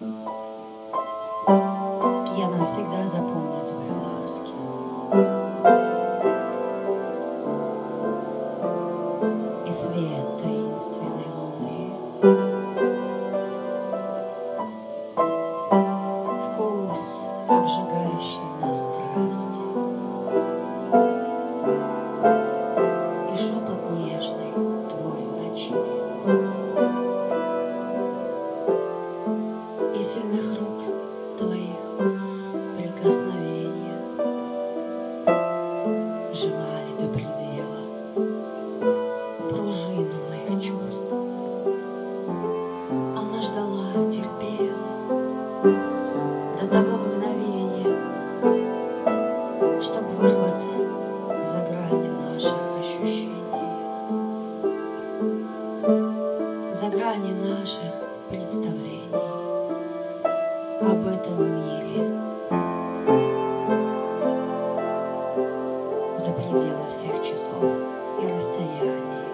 Я навсегда запомню твои ласки. И свет сильных рук твоих прикосновения. Сжимали до предела пружину моих чувств. Она ждала, терпела до того мгновения, чтобы вырваться за грани наших ощущений, за грани наших представлений об этом мире, за пределы всех часов и расстояний,